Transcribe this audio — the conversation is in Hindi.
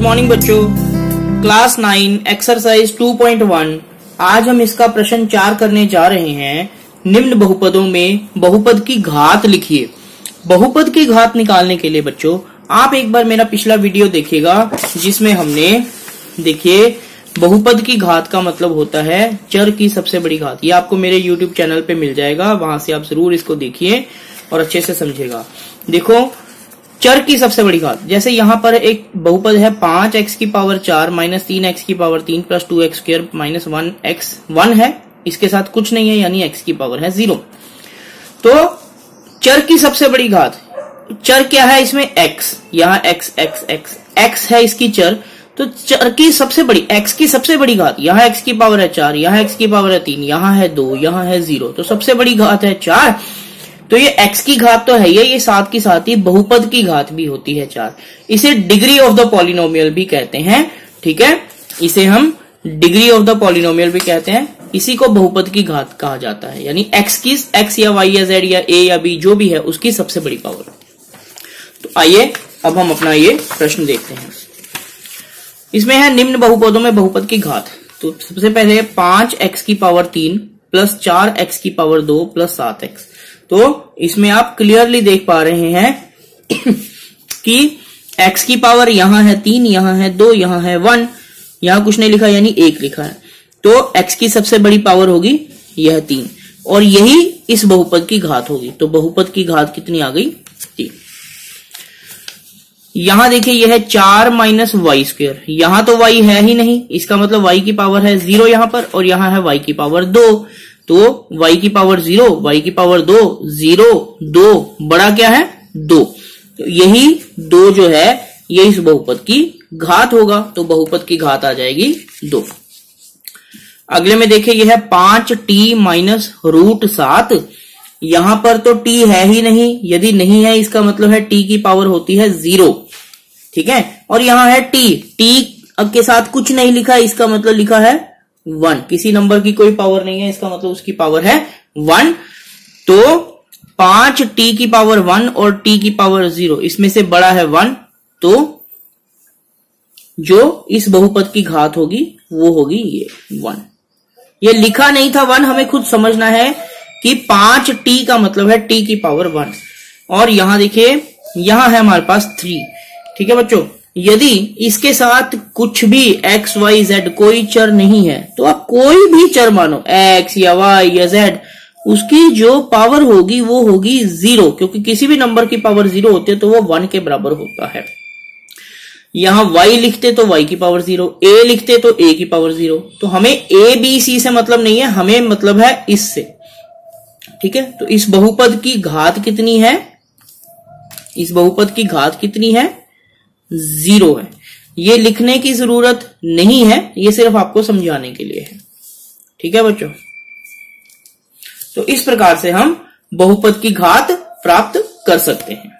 मॉर्निंग बच्चों। क्लास नाइन एक्सरसाइज 2.1 आज हम इसका प्रश्न चार करने जा रहे हैं। निम्न बहुपदों में बहुपद की घात लिखिए। बहुपद की घात निकालने के लिए बच्चों, आप एक बार मेरा पिछला वीडियो देखिएगा, जिसमें हमने, देखिए, बहुपद की घात का मतलब होता है चर की सबसे बड़ी घात। ये आपको मेरे यूट्यूब चैनल पे मिल जाएगा, वहाँ से आप ज़रूर इसको देखिए और अच्छे से समझेगा देखो चर की सबसे बड़ी घात जैसे यहाँ पर एक बहुपद है पाँच एक्स की पावर चार माइनस तीन एक्स की पावर तीन plus two x square minus one x one है। इसके साथ कुछ नहीं है, यानी एक्स की पावर है ज़ीरो तो चर की सबसे बड़ी घात, चर क्या है इसमें? एक्स यहाँ एक्स एक्स एक्स एक्स है इसकी चर। तो चर की सबसे बड़ी एक्स की सबसे बड़ी घात, यहाँ एक्स की पावर है चार, यहाँ एक्स की पावर है तीन, यहाँ है दो, यहाँ है ज़ीरो तो सबसे बड़ी घात है चार। तो ये x की घात तो है ये ये साथ की साथ ही, बहुपद की घात भी होती है चार। इसे डिग्री ऑफ़ द पॉलिनोमियल भी कहते हैं, ठीक है? इसे हम डिग्री ऑफ़ द पॉलिनोमियल भी कहते हैं। इसी को बहुपद की घात कहा जाता है, यानी x की, x या y या z या a या b, जो भी है, उसकी सबसे बड़ी पावर तो आइए, अब हम अपना ये प्रश्न देखते हैं। इसमें है निम्न बहुपदों में बहुपद की घात। तो सबसे पहले पाँच एक्स की पावर तीन प्लस चार एक्स की पावर दो प्लस सात एक्स तो इसमें आप क्लियरली देख पा रहे हैं कि x की पावर यहाँ है तीन, यहाँ है दो, यहाँ है वन यहाँ कुछ नहीं लिखा, यानी एक लिखा है। तो x की सबसे बड़ी पावर होगी यह तीन। और यही इस बहुपद की घात होगी। तो बहुपद की घात कितनी आ गई? तीन। यहाँ देखिए, यह है चार माइनस वाई स्क्वेयर यहाँ तो y है ही नहीं। इसका मतलब y की पावर है ज़ीरो यहाँ पर और यहाँ है y की पावर दो। तो y की पावर ज़ीरो y की पावर दो ज़ीरो दो, बड़ा क्या है? दो। तो यही दो जो है ये इस बहुपद की घात होगा तो बहुपद की घात आ जाएगी दो। अगले में देखिए, यह है पाँच टी माइनस रूट सात, यहाँ पर तो टी है ही नहीं, यदि नहीं है, इसका मतलब है टी की पावर होती है ज़ीरो ठीक है? और यहाँ है टी टी के साथ कुछ नहीं लिखा, इसका मतलब लिखा है वन। किसी नंबर की कोई पावर नहीं है, इसका मतलब उसकी पावर है वन। तो पाँच टी की पावर वन और टी की पावर ज़ीरो इसमें से बड़ा है वन तो जो इस बहुपद की घात होगी, वो होगी ये वन। ये लिखा नहीं था वन, हमें खुद समझना है कि पाँच टी का मतलब है टी की पावर वन। और यहाँ देखिए, यहाँ है हमारे पास थ्री ठीक है बच्चों? यदि इसके साथ कुछ भी एक्स वाई जेड कोई चर नहीं है तो आप कोई भी चर मानो। एक्स या वाई या जेड उसकी जो पावर होगी, वो होगी ज़ीरो क्योंकि किसी भी नंबर की पावर ज़ीरो होती है तो वो वन के बराबर होता है। यहाँ y लिखते तो y की पावर ज़ीरो a लिखते तो a की पावर ज़ीरो तो हमें a, b, c से मतलब नहीं है, हमें मतलब है इससे। ठीक है? तो इस बहुपद की घात कितनी है? इस बहुपद की घात कितनी है? ज़ीरो है। ये लिखने की ज़रूरत नहीं है, ये सिर्फ़ आपको समझाने के लिए है। ठीक है बच्चों? तो इस प्रकार से हम बहुपद की घात प्राप्त कर सकते हैं।